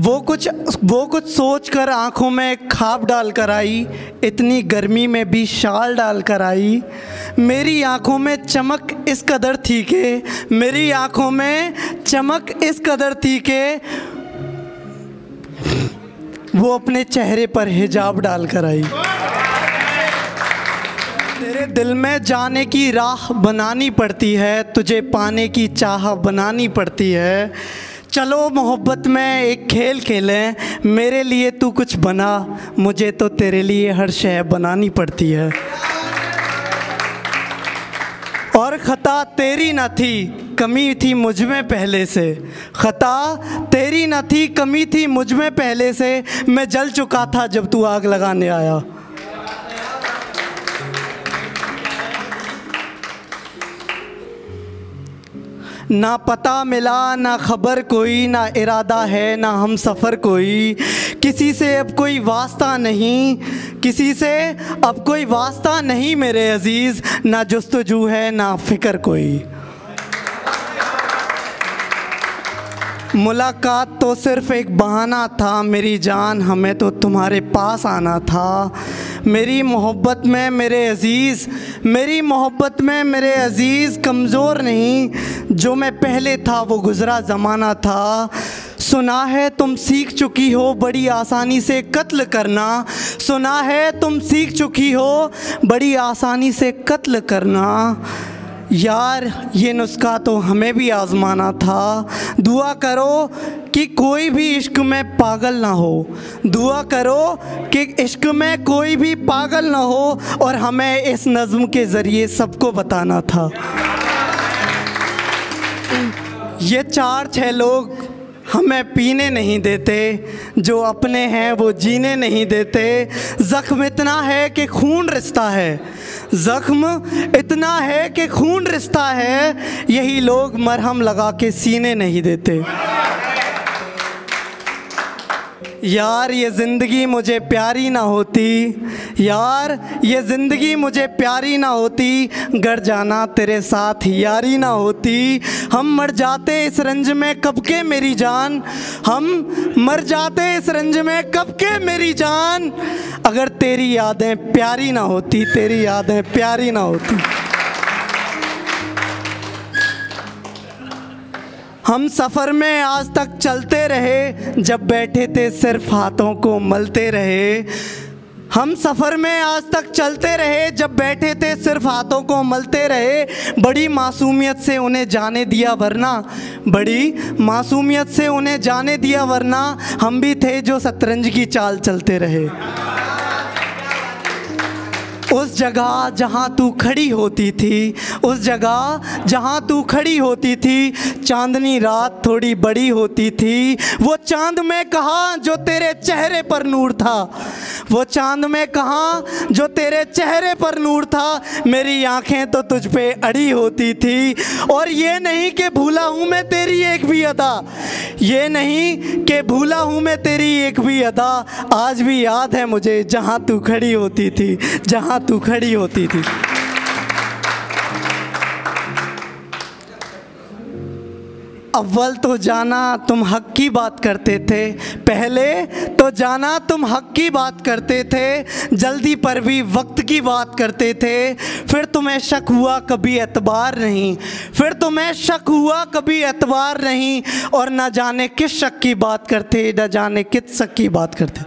वो कुछ वो कुछ सोच कर आँखों में खाब डाल कर आई, इतनी गर्मी में भी शाल डाल कर आई। मेरी आँखों में चमक इस कदर थी कि, मेरी आँखों में चमक इस कदर थी कि, वो अपने चेहरे पर हिजाब डाल कर आई। तेरे दिल में जाने की राह बनानी पड़ती है, तुझे पाने की चाह बनानी पड़ती है। चलो मोहब्बत में एक खेल खेलें। मेरे लिए तू कुछ बना। मुझे तो तेरे लिए हर शह बनानी पड़ती है। और ख़ता तेरी न थी, कमी थी मुझमें पहले से। ख़ता तेरी न थी, कमी थी मुझमें पहले से। मैं जल चुका था जब तू आग लगाने आया। ना पता मिला, ना खबर कोई, ना इरादा है, ना हम सफ़र कोई। किसी से अब कोई वास्ता नहीं, किसी से अब कोई वास्ता नहीं मेरे अज़ीज़। ना जस्तजू है, ना फ़िक्र कोई। मुलाकात तो सिर्फ़ एक बहाना था, मेरी जान हमें तो तुम्हारे पास आना था। मेरी मोहब्बत में मेरे अज़ीज़, मेरी मोहब्बत में मेरे अज़ीज़ कमज़ोर नहीं। जो मैं पहले था, वो गुज़रा ज़माना था। सुना है तुम सीख चुकी हो, बड़ी आसानी से कत्ल करना। सुना है तुम सीख चुकी हो, बड़ी आसानी से कत्ल करना। यार, ये नुस्खा तो हमें भी आजमाना था। दुआ करो कि कोई भी इश्क में पागल ना हो। दुआ करो कि इश्क में कोई भी पागल ना हो और हमें इस नज़म के ज़रिए सबको बताना था। ये चार छः लोग हमें पीने नहीं देते, जो अपने हैं वो जीने नहीं देते। ज़ख्म इतना है कि खून रिश्ता है। ज़ख्म इतना है कि खून रिश्ता है, यही लोग मरहम लगा के सीने नहीं देते। यार, ये ज़िंदगी मुझे प्यारी ना होती। यार, ये ज़िंदगी मुझे प्यारी ना होती। घर जाना तेरे साथ यारी ना होती। हम मर जाते इस रंज में, कब के मेरी जान? हम मर जाते इस रंज में, कब के मेरी जान? अगर तेरी यादें प्यारी ना होती, तेरी यादें प्यारी ना होती। हम सफ़र में आज तक चलते रहे, जब बैठे थे सिर्फ़ हाथों को मलते रहे। हम सफ़र में आज तक चलते रहे, जब बैठे थे सिर्फ़ हाथों को मलते रहे। बड़ी मासूमियत से उन्हें जाने दिया वरना, बड़ी मासूमियत से उन्हें जाने दिया वरना, हम भी थे जो शतरंज की चाल चलते रहे। उस जगह जहाँ तू खड़ी होती थी, उस जगह जहाँ तू खड़ी होती थी, चांदनी रात थोड़ी बड़ी होती थी। वो चाँद में कहा जो तेरे चेहरे पर नूर था। वो चाँद में कहा जो तेरे चेहरे पर नूर था। मेरी आँखें तो तुझ पे अड़ी होती थी। और ये नहीं कि भूला हूँ मैं तेरी एक भी अदा। ये नहीं कि भूला हूँ मैं तेरी एक भी अदा। आज भी याद है मुझे जहाँ तू खड़ी होती थी, जहाँ तू खड़ी होती थी। अव्वल तो जाना तुम हक की बात करते थे, पहले तो जाना तुम हक की बात करते थे, जल्दी पर भी वक्त की बात करते थे, फिर तुम्हें शक हुआ कभी एतबार नहीं, फिर तुम्हें शक हुआ कभी एतबार नहीं, और न जाने किस शक की बात करते, न जाने किस शक की बात करते।